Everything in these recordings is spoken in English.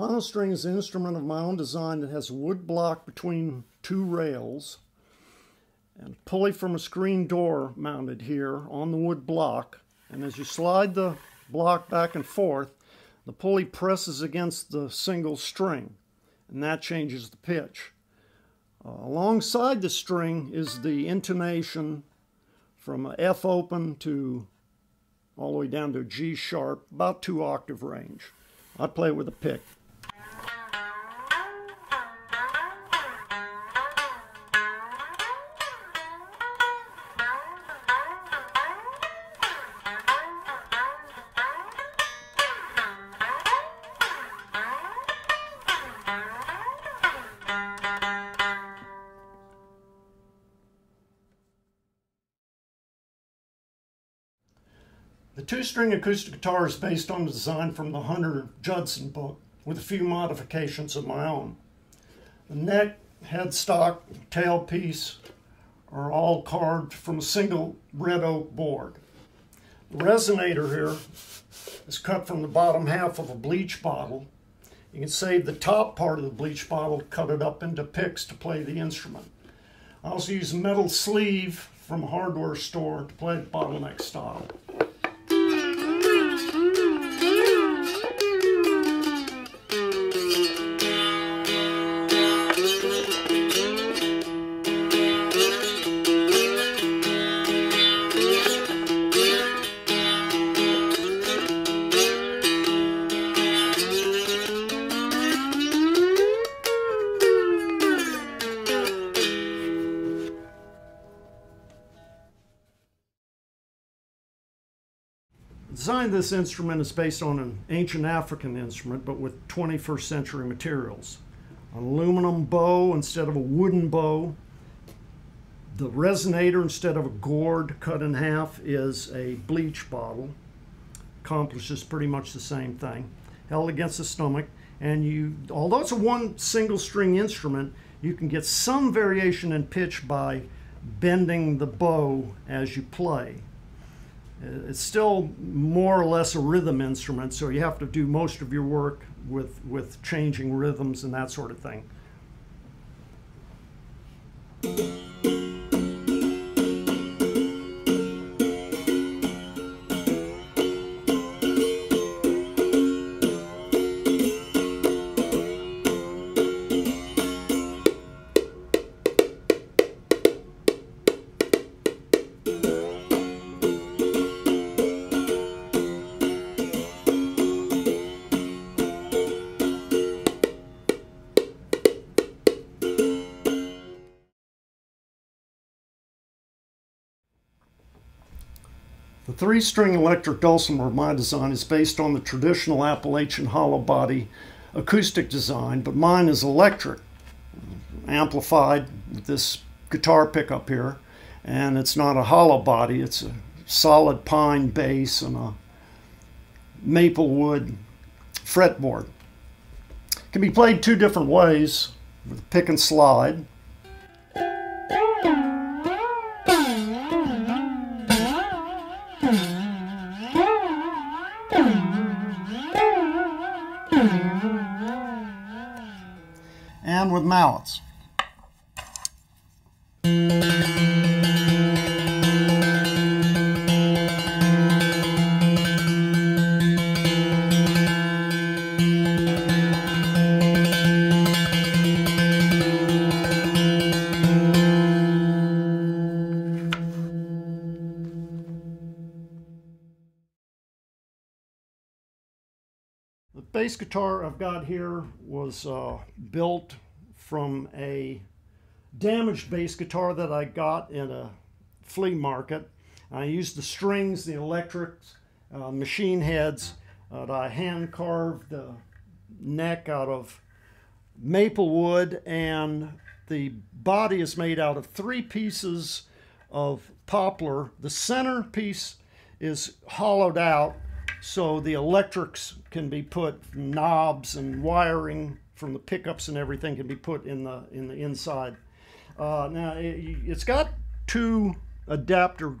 Monostring is an instrument of my own design that has a wood block between two rails and a pulley from a screen door mounted here on the wood block. And as you slide the block back and forth, the pulley presses against the single string and that changes the pitch. Uh, alongside the string is the intonation from F open to all the way down to G sharp, about two octave range. I play with a pick. Two-string acoustic guitar is based on the design from the Hunter Judson book with a few modifications of my own. The neck, headstock, tailpiece are all carved from a single red oak board. The resonator here is cut from the bottom half of a bleach bottle. You can save the top part of the bleach bottle, cut it up into picks to play the instrument. I also use a metal sleeve from a hardware store to play the bottleneck style. This instrument is based on an ancient African instrument, but with 21st century materials. An aluminum bow instead of a wooden bow. The resonator, instead of a gourd cut in half, is a bleach bottle. Accomplishes pretty much the same thing. Held against the stomach, and you, although it's a one single string instrument, you can get some variation in pitch by bending the bow as you play. It's still more or less a rhythm instrument, so you have to do most of your work with, with changing rhythms and that sort of thing. Three-string electric dulcimer of my design is based on the traditional Appalachian hollow body acoustic design, but mine is electric, amplified with this guitar pickup here, and it's not a hollow body, it's a solid pine bass and a maple wood fretboard. It can be played two different ways, with pick and slide, mallets. The bass guitar I've got here was uh, built from a damaged bass guitar that I got in a flea market. I used the strings, the electrics, uh, machine heads. Uh, I hand carved the neck out of maple wood and the body is made out of three pieces of poplar. The center piece is hollowed out so the electrics can be put, knobs and wiring from the pickups and everything can be put in the in the inside. Uh, now it, it's got two adapter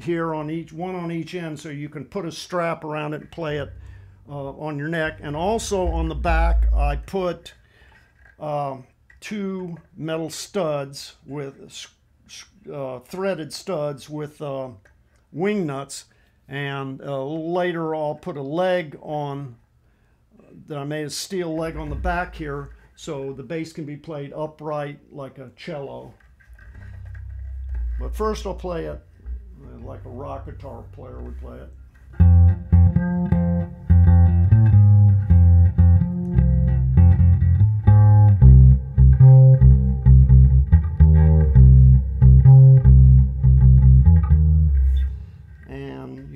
here on each one on each end, so you can put a strap around it and play it uh, on your neck. And also on the back, I put uh, two metal studs with uh, threaded studs with uh, wing nuts. And uh, later I'll put a leg on that I made a steel leg on the back here so the bass can be played upright like a cello. But first I'll play it like a rock guitar player would play it.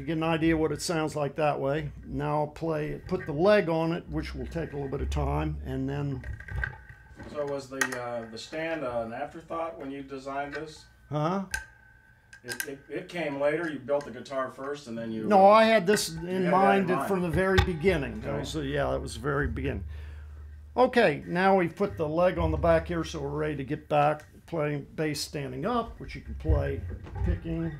Get an idea what it sounds like that way. Now I'll play, put the leg on it, which will take a little bit of time, and then. So was the uh, the stand uh, an afterthought when you designed this? Huh? It, it, it, came later. You built the guitar first, and then you. No, I had this in, had mind, in mind, from the very beginning. Okay. Uh, yeah, that was the very beginning. Okay, now we've put the leg on the back here, so we're ready to get back playing bass standing up, which you can play picking.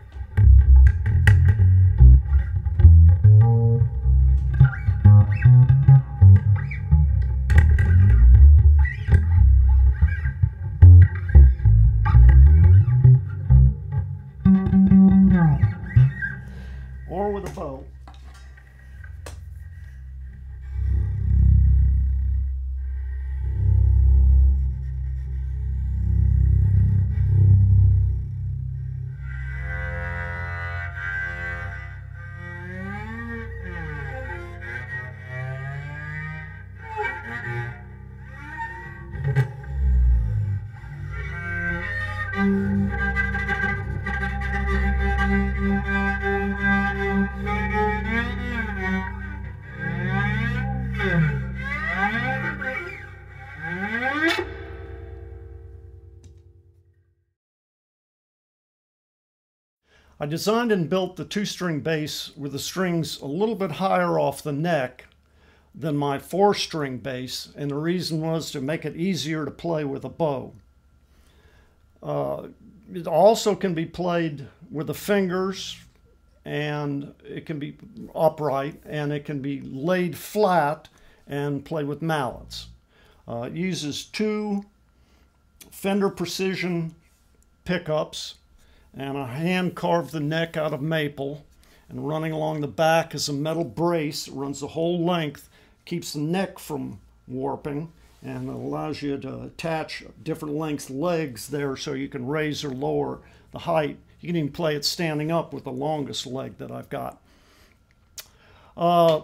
I designed and built the two-string bass with the strings a little bit higher off the neck than my four-string bass, and the reason was to make it easier to play with a bow. Uh, it also can be played with the fingers, and it can be upright, and it can be laid flat and played with mallets. Uh, it uses two Fender Precision pickups and I hand carved the neck out of maple and running along the back is a metal brace that runs the whole length keeps the neck from warping and allows you to attach different length legs there so you can raise or lower the height. You can even play it standing up with the longest leg that I've got. Uh,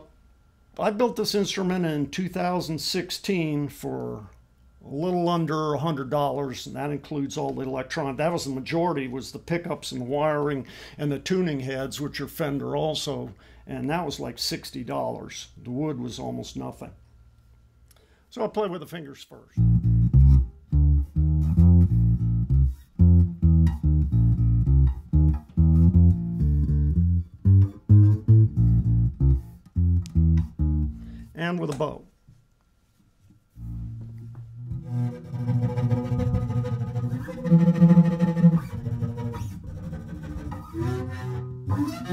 I built this instrument in 2016 for a little under a hundred dollars and that includes all the electronic that was the majority was the pickups and the wiring and the tuning heads which are fender also and that was like sixty dollars. The wood was almost nothing. So i'll play with the fingers first. And with a bow All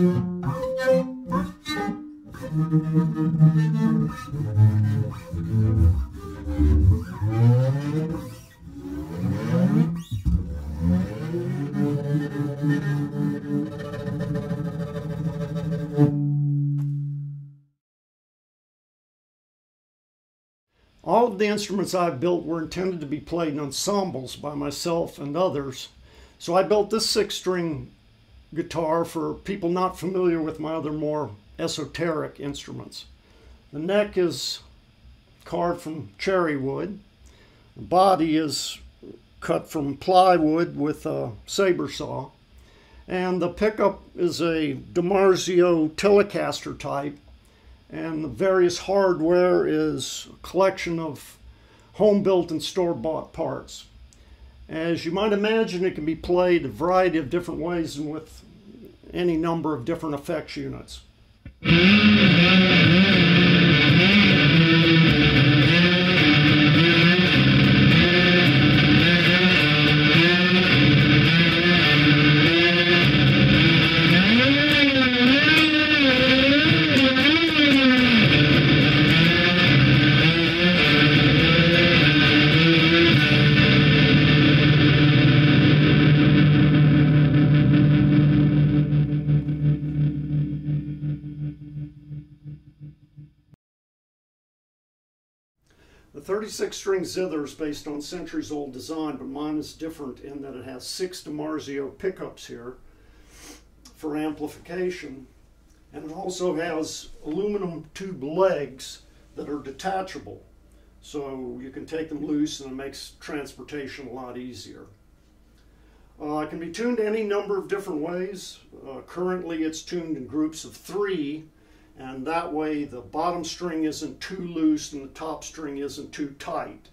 of the instruments I've built were intended to be played in ensembles by myself and others. So I built this six string guitar for people not familiar with my other more esoteric instruments. The neck is carved from cherry wood. The body is cut from plywood with a saber saw. And the pickup is a DiMarzio Telecaster type. And the various hardware is a collection of home-built and store-bought parts. As you might imagine, it can be played a variety of different ways and with any number of different effects units. Zither is based on centuries old design, but mine is different in that it has six DiMarzio pickups here for amplification. And it also has aluminum tube legs that are detachable. So you can take them loose and it makes transportation a lot easier. Uh, it can be tuned any number of different ways. Uh, currently it's tuned in groups of three and that way the bottom string isn't too loose and the top string isn't too tight.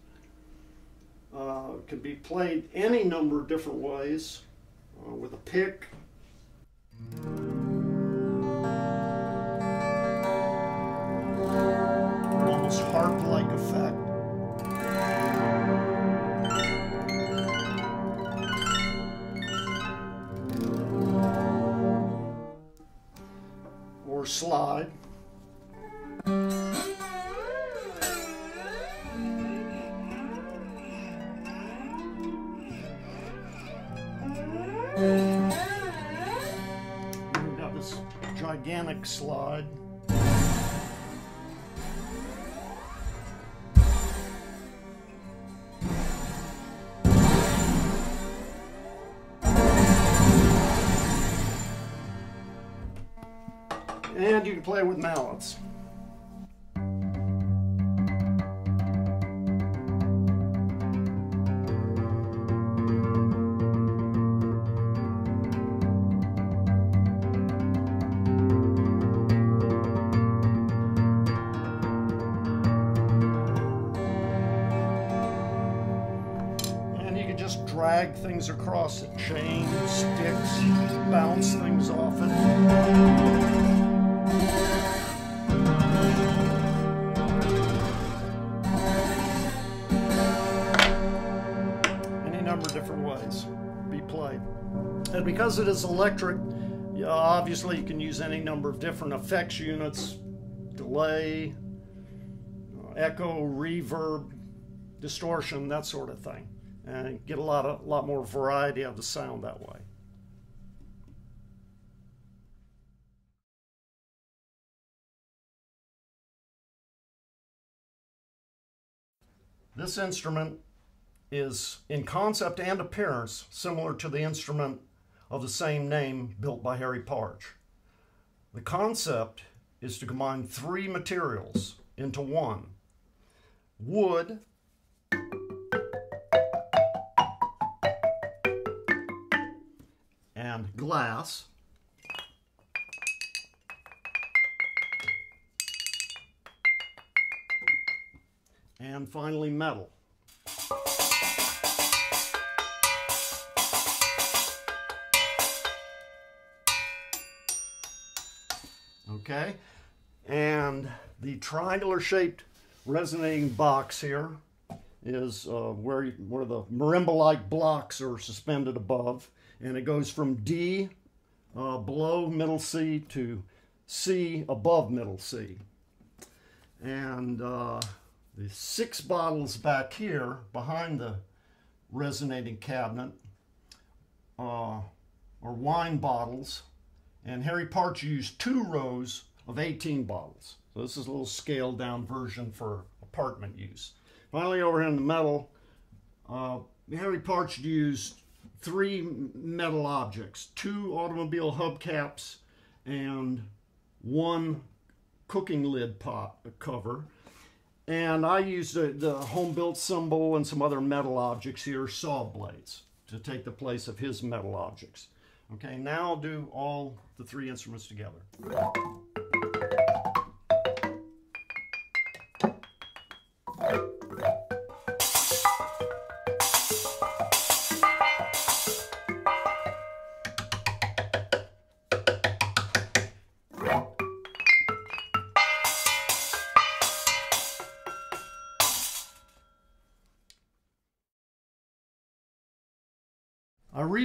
Uh, can be played any number of different ways uh, with a pick. Almost harp-like effect. Or slide. Gigantic slide. And you can play with mallets. Drag things across it, chain, sticks, bounce things off it. Any number of different ways be played. And because it is electric, obviously you can use any number of different effects units, delay, echo, reverb, distortion, that sort of thing, and get a lot of lot more variety of the sound that way. This instrument is in concept and appearance similar to the instrument of the same name built by Harry Partch. The concept is to combine three materials into one wood, and glass. And finally, metal. Okay, and the triangular shaped resonating box here is uh, where, where the marimba-like blocks are suspended above, and it goes from D uh, below middle C to C above middle C. And uh, the six bottles back here behind the resonating cabinet uh, are wine bottles, and Harry Partch used two rows of 18 bottles. So this is a little scaled down version for apartment use. Finally, over here in the metal, uh, Harry Partch used three metal objects, two automobile hubcaps and one cooking lid pot cover. And I used the, the home built cymbal and some other metal objects here, saw blades, to take the place of his metal objects. Okay, now I'll do all the three instruments together.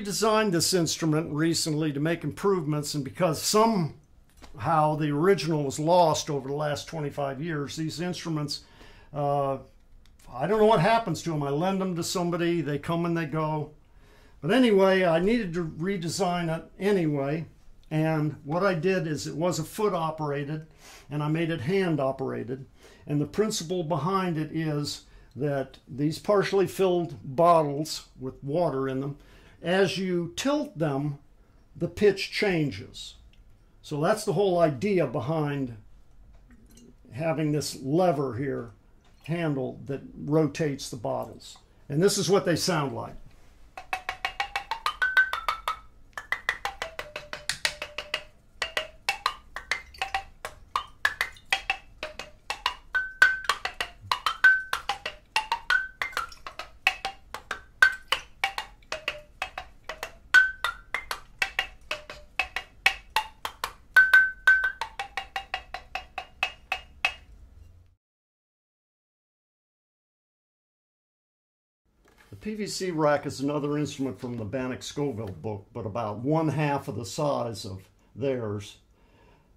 Redesigned this instrument recently to make improvements, and because somehow the original was lost over the last 25 years, these instruments, uh, I don't know what happens to them. I lend them to somebody, they come and they go. But anyway, I needed to redesign it anyway. And what I did is it was a foot operated, and I made it hand operated. And the principle behind it is that these partially filled bottles with water in them, as you tilt them, the pitch changes. So that's the whole idea behind having this lever here handle that rotates the bottles. And this is what they sound like. PVC rack is another instrument from the Banek Scoville book, but about one half of the size of theirs.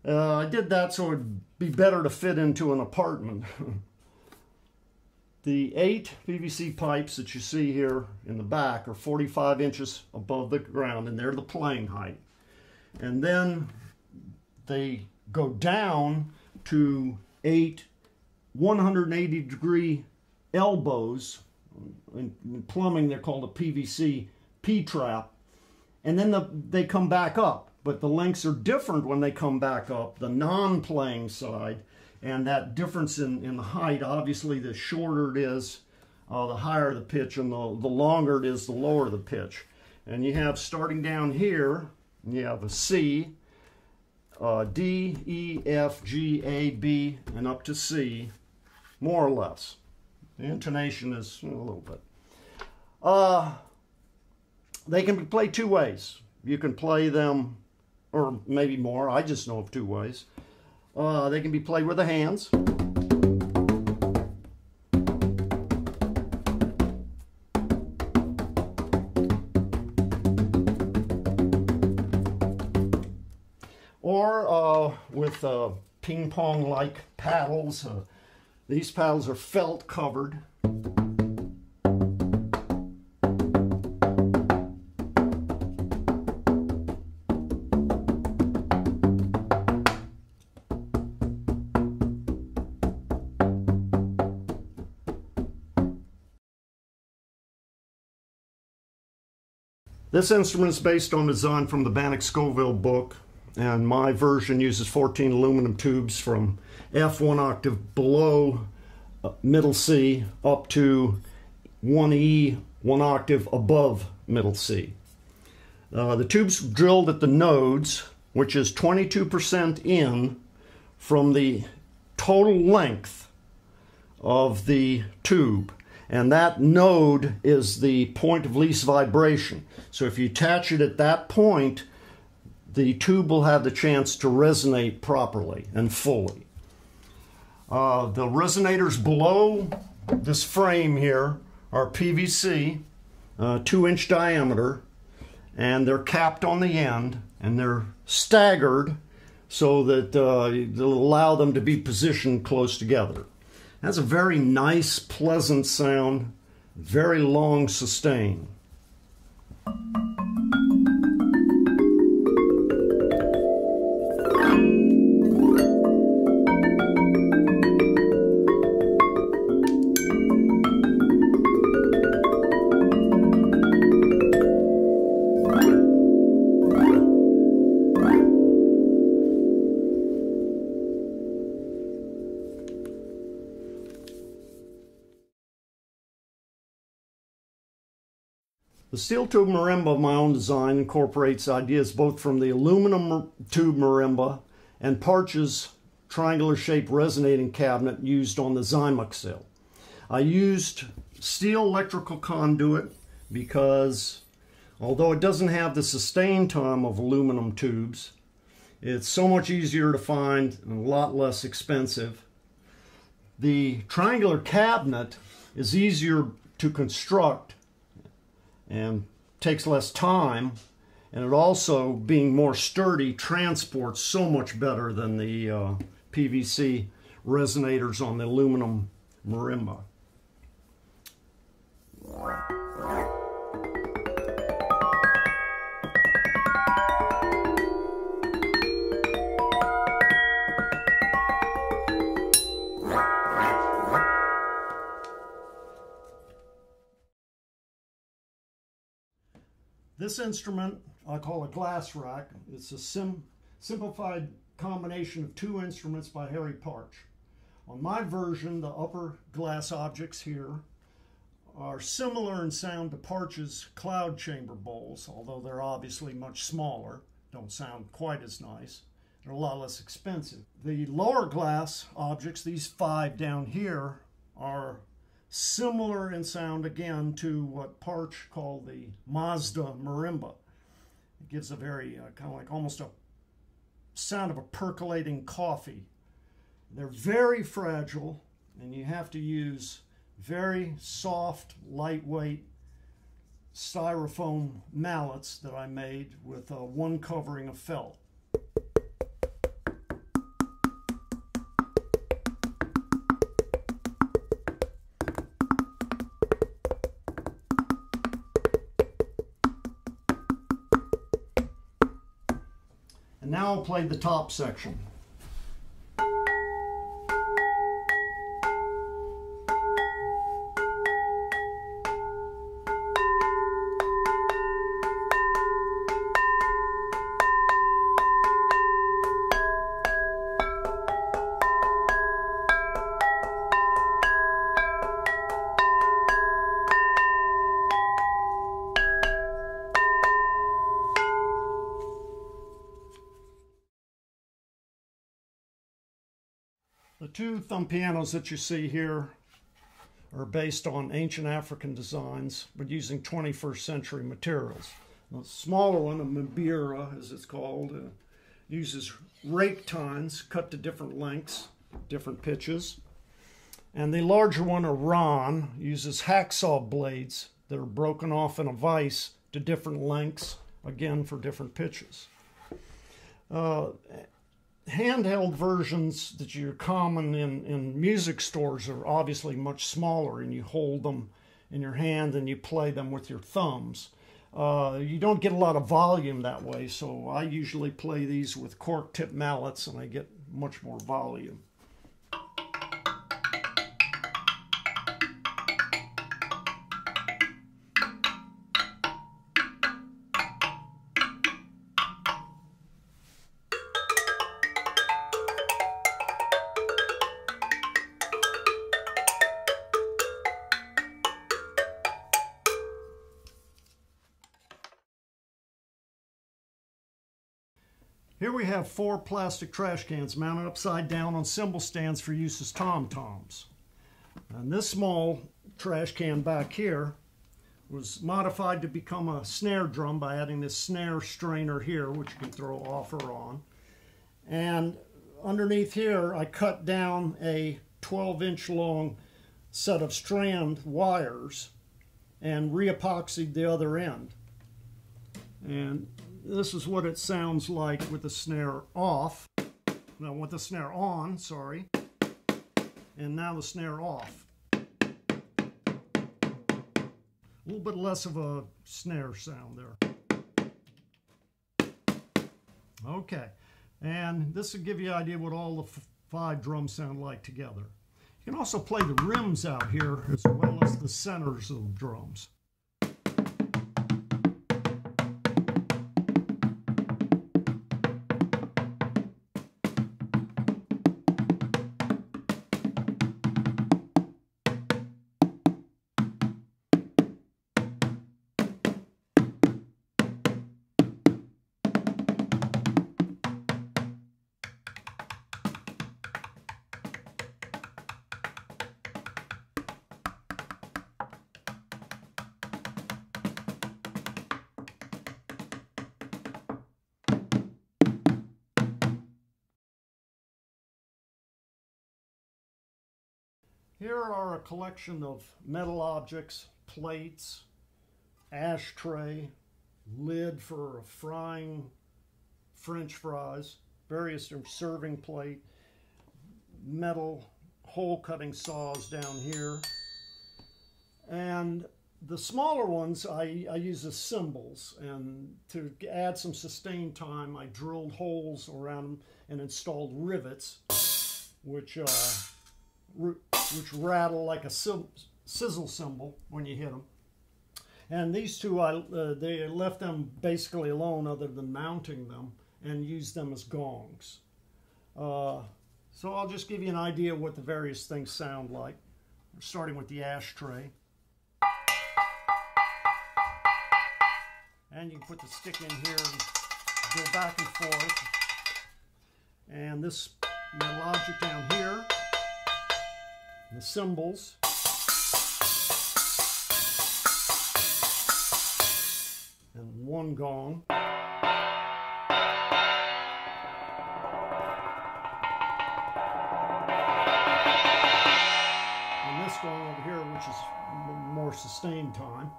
Uh, I did that so it'd be better to fit into an apartment. the eight PVC pipes that you see here in the back are 45 inches above the ground, and they're the playing height. And then they go down to eight 180 degree elbows in plumbing they're called a PVC P-trap and then the, they come back up but the lengths are different when they come back up the non-playing side and that difference in, in the height obviously the shorter it is uh, the higher the pitch and the, the longer it is the lower the pitch and you have starting down here you have a C uh, D, E, F, G, A, B, and up to C, more or less. The intonation is a little bit. Uh, they can be played two ways. You can play them, or maybe more, I just know of two ways. Uh, they can be played with the hands. Or uh, with uh, ping pong like paddles. These paddles are felt covered. This instrument is based on design from the Banek Scoville book, and my version uses 14 aluminum tubes from F one octave below uh, middle C up to 1E one octave above middle C. Uh, the tube's drilled at the nodes, which is 22% in from the total length of the tube. And that node is the point of least vibration. So if you attach it at that point, the tube will have the chance to resonate properly and fully. Uh, the resonators below this frame here are PVC, uh, two inch diameter, and they're capped on the end and they're staggered so that uh, it'll allow them to be positioned close together. That's a very nice, pleasant sound, very long sustain. The steel tube marimba of my own design incorporates ideas both from the aluminum tube marimba and Partch's triangular shaped resonating cabinet used on the Zymo-Xyl. I used steel electrical conduit because although it doesn't have the sustain time of aluminum tubes, it's so much easier to find and a lot less expensive. The triangular cabinet is easier to construct and takes less time and it also being more sturdy transports so much better than the uh, PVC resonators on the aluminum marimba. This instrument I call a glass rack. It's a sim, simplified combination of two instruments by Harry Partch. On my version, the upper glass objects here are similar in sound to Partch's cloud chamber bowls, although they're obviously much smaller, don't sound quite as nice. They're a lot less expensive. The lower glass objects, these five down here, are similar in sound again to what Partch called the Mazda marimba. It gives a very uh, kind of like almost a sound of a percolating coffee. They're very fragile and you have to use very soft, lightweight styrofoam mallets that I made with uh, one covering of felt. And now I'll play the top section. Thumb pianos that you see here are based on ancient African designs, but using 21st century materials. The smaller one, a mbira as it's called, uh, uses rake tines cut to different lengths, different pitches. And the larger one, a ron, uses hacksaw blades that are broken off in a vise to different lengths, again for different pitches. Uh, handheld versions that are common in, in music stores are obviously much smaller and you hold them in your hand and you play them with your thumbs. Uh, you don't get a lot of volume that way, so I usually play these with cork tip mallets and I get much more volume. Here we have four plastic trash cans mounted upside down on cymbal stands for use as tom-toms. And this small trash can back here was modified to become a snare drum by adding this snare strainer here, which you can throw off or on. And underneath here, I cut down a 12 inch long set of strand wires and re-epoxied the other end. And this is what it sounds like with the snare off. No, with the snare on, sorry. And now the snare off. A little bit less of a snare sound there. Okay, and this will give you an idea what all the five drums sound like together. You can also play the rims out here as well as the centers of the drums. Are a collection of metal objects, plates, ashtray, lid for frying french fries, various serving plate, metal hole cutting saws down here. And the smaller ones I, I use as cymbals and to add some sustain time I drilled holes around them and installed rivets which uh, which rattle like a sizzle cymbal when you hit them. And these two, I uh, they left them basically alone, other than mounting them, and used them as gongs. Uh, so I'll just give you an idea what the various things sound like. Starting with the ashtray. And you can put the stick in here and go back and forth. And this logic down here. The cymbals. And one gong. And this gong over here, which is more sustained time.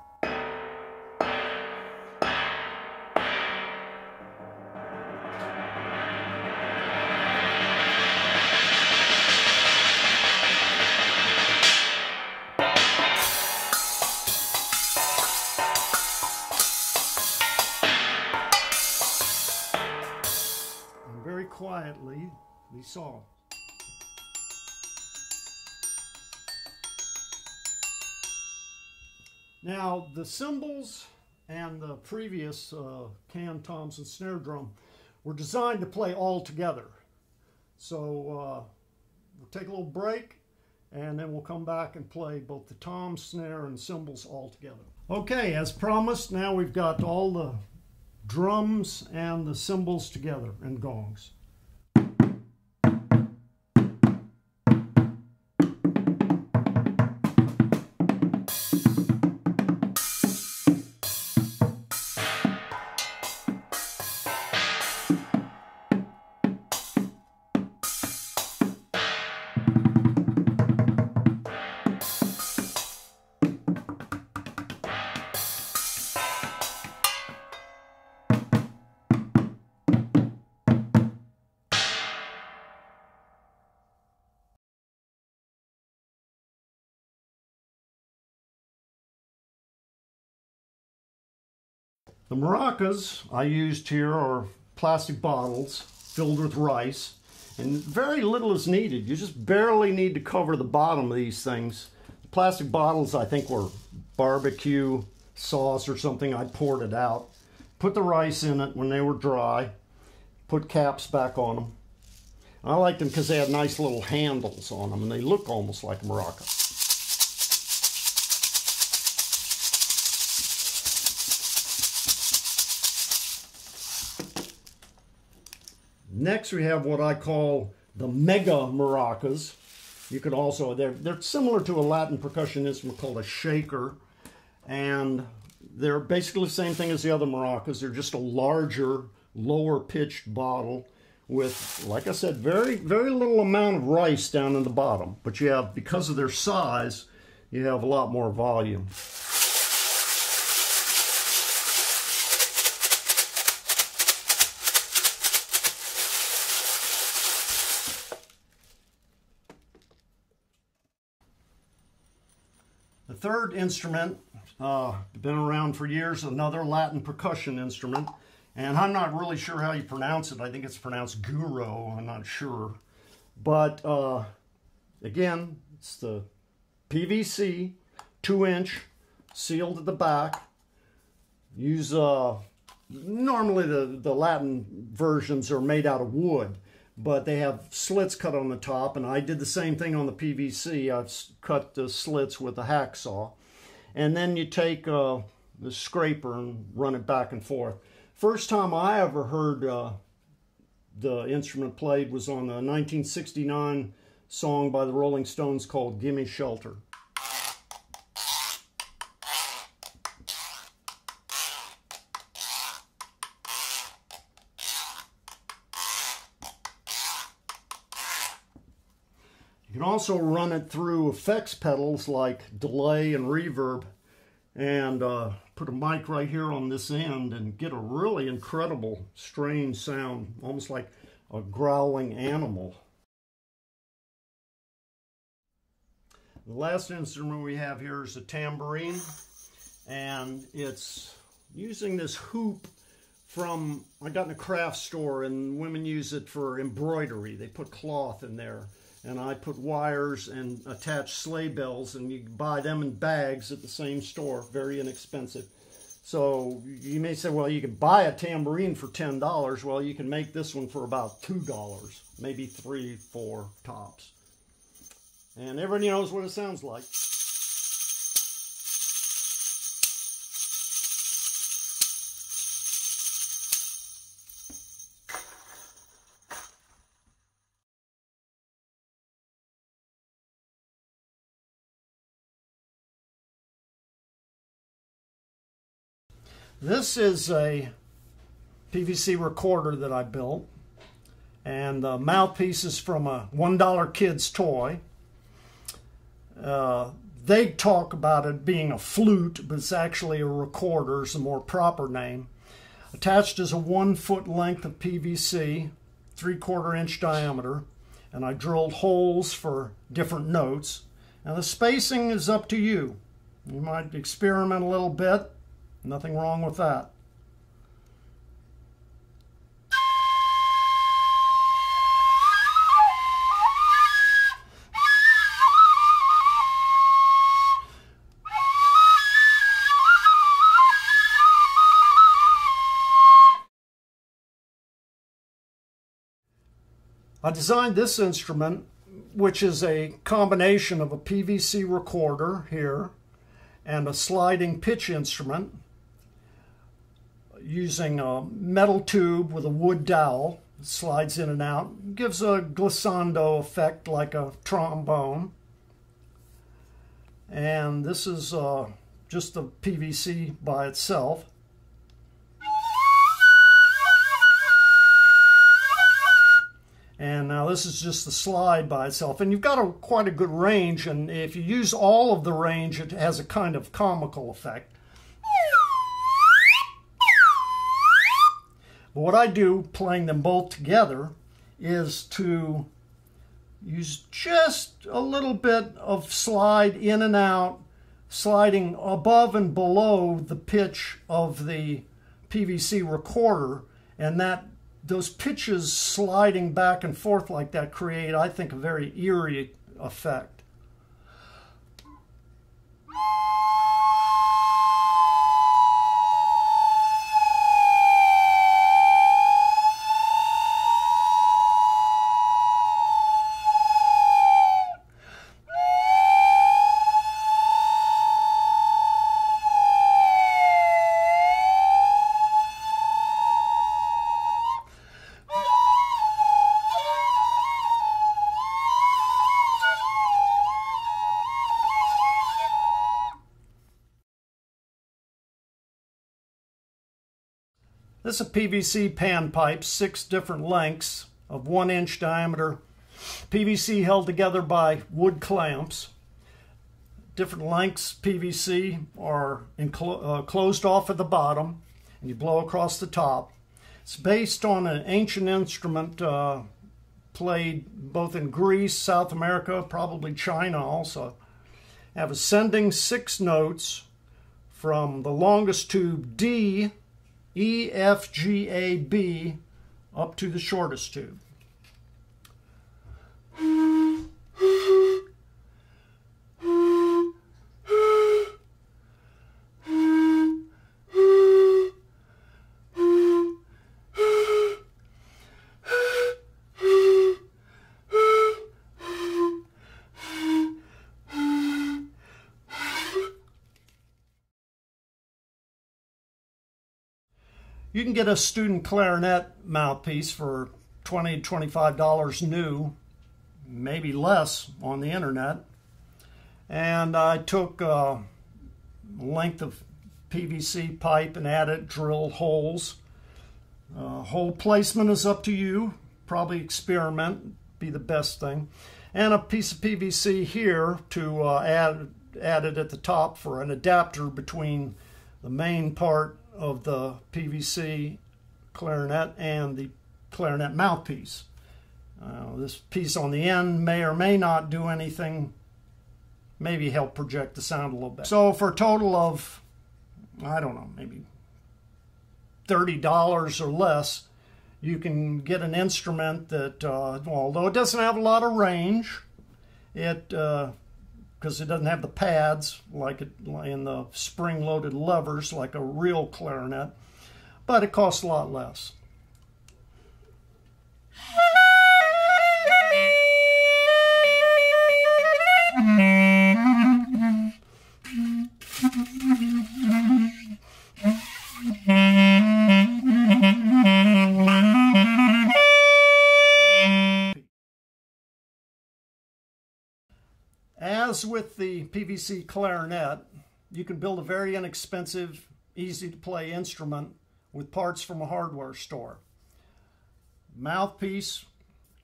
Now the cymbals and the previous uh, Can Thompson snare drum were designed to play all together. So uh, we'll take a little break and then we'll come back and play both the tom, snare, and cymbals all together. Okay, as promised, now we've got all the drums and the cymbals together and gongs. The maracas I used here are plastic bottles filled with rice and very little is needed. You just barely need to cover the bottom of these things. The plastic bottles I think were barbecue sauce or something. I poured it out. Put the rice in it when they were dry. Put caps back on them. I liked them because they had nice little handles on them and they look almost like a Next, we have what I call the mega maracas. You could also, they're, they're similar to a Latin percussion instrument called a shaker. And they're basically the same thing as the other maracas. They're just a larger, lower pitched bottle with, like I said, very, very little amount of rice down in the bottom. But you have, because of their size, you have a lot more volume. Third instrument, uh, been around for years, another Latin percussion instrument. And I'm not really sure how you pronounce it. I think it's pronounced guro, I'm not sure. But uh, again, it's the PVC, two inch, sealed at the back. Use, uh, normally the, the Latin versions are made out of wood but they have slits cut on the top and I did the same thing on the PVC. I've cut the slits with a hacksaw and then you take uh, the scraper and run it back and forth. First time I ever heard uh, the instrument played was on the 1969 song by the Rolling Stones called Gimme Shelter. Also run it through effects pedals like delay and reverb and uh, put a mic right here on this end and get a really incredible strange sound, almost like a growling animal. The last instrument we have here is a tambourine and it's using this hoop from, I got in a craft store and women use it for embroidery. They put cloth in there and I put wires and attach sleigh bells, and you buy them in bags at the same store, very inexpensive. So you may say, well, you can buy a tambourine for ten dollars. Well, you can make this one for about two dollars, maybe three, four tops. And everybody knows what it sounds like. This is a PVC recorder that I built, and the mouthpiece is from a $1 kid's toy. Uh, they talk about it being a flute, but it's actually a recorder, is a more proper name. Attached is a one foot length of PVC, three quarter inch diameter, and I drilled holes for different notes. Now the spacing is up to you. You might experiment a little bit, Nothing wrong with that. I designed this instrument, which is a combination of a PVC recorder here and a sliding pitch instrument using a metal tube with a wood dowel. Slides in and out. Gives a glissando effect like a trombone. And this is uh, just the PVC by itself. And now this is just the slide by itself. And you've got a, quite a good range. And if you use all of the range, it has a kind of comical effect. But what I do, playing them both together, is to use just a little bit of slide in and out, sliding above and below the pitch of the PVC recorder, and that those pitches sliding back and forth like that create, I think, a very eerie effect. This is a PVC pan pipe, six different lengths of one inch diameter. PVC held together by wood clamps. Different lengths PVC are uh, closed off at the bottom and you blow across the top. It's based on an ancient instrument uh, played both in Greece, South America, probably China also. Have ascending six notes from the longest tube D E, F, G, A, B up to the shortest tube. You can get a student clarinet mouthpiece for $20, $25 new, maybe less on the internet. And I took a length of PVC pipe and added drilled holes. Uh, hole placement is up to you. Probably experiment, be the best thing. And a piece of PVC here to uh, add, add it at the top for an adapter between the main part of the PVC clarinet and the clarinet mouthpiece. Uh, this piece on the end may or may not do anything, maybe help project the sound a little bit. So for a total of, I don't know, maybe $30 or less, you can get an instrument that, uh, although it doesn't have a lot of range, it because it doesn't have the pads like it in the spring-loaded levers like a real clarinet, but it costs a lot less. With the PVC clarinet, you can build a very inexpensive, easy to play instrument with parts from a hardware store. Mouthpiece,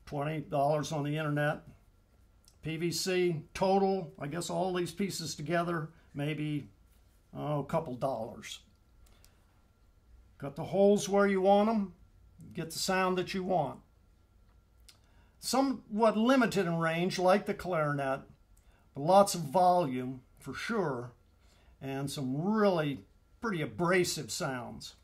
$20 on the internet. PVC total, I guess all these pieces together, maybe oh, a couple dollars. Cut the holes where you want them, get the sound that you want. Somewhat limited in range, like the clarinet, but lots of volume for sure, and some really pretty abrasive sounds.